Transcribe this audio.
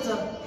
это